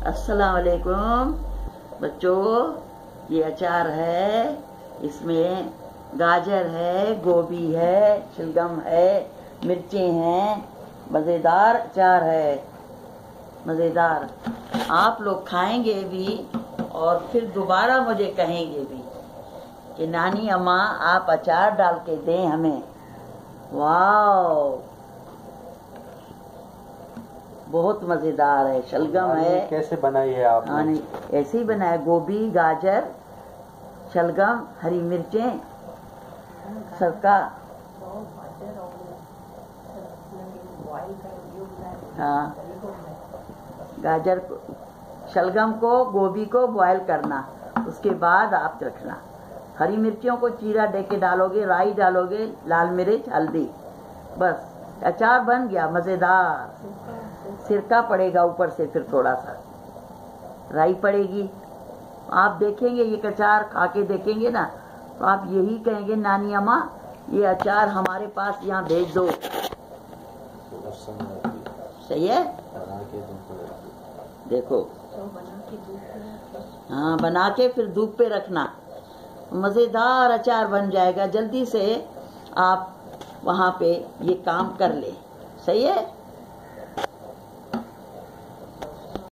अस्सलाम वालेकुम। बच्चों, ये अचार है, इसमें गाजर है, गोभी है शलगम है, मिर्चें हैं, मज़ेदार अचार है, मज़ेदार। आप लोग खाएँगे भी और फिर दोबारा मुझे कहेंगे भी कि नानी अम्मा, आप अचार डाल के दें हमें। वाह बहुत मज़ेदार है शलगम है। कैसे बनाई है आपने? ऐसे ही बनाया गोभी गाजर शलगम हरी मिर्चें सबका। हाँ। गाजर को शलगम को गोभी को बॉयल करना उसके बाद आप रखना। हरी मिर्चियों को चीरा दे के डालोगे राई डालोगे लाल मिर्च हल्दी बस। अचार बन गया मज़ेदार। सिरका पड़ेगा ऊपर से फिर थोड़ा सा। राई पड़ेगी। आप देखेंगे ये अचार खा के देखेंगे ना तो आप यही कहेंगे, नानी अम्मा, ये अचार हमारे पास यहाँ भेज दो। सही है? देखो। हाँ बना के फिर धूप पे रखना। मज़ेदार अचार बन जाएगा। जल्दी से आप वहाँ पे ये काम कर ले। सही है?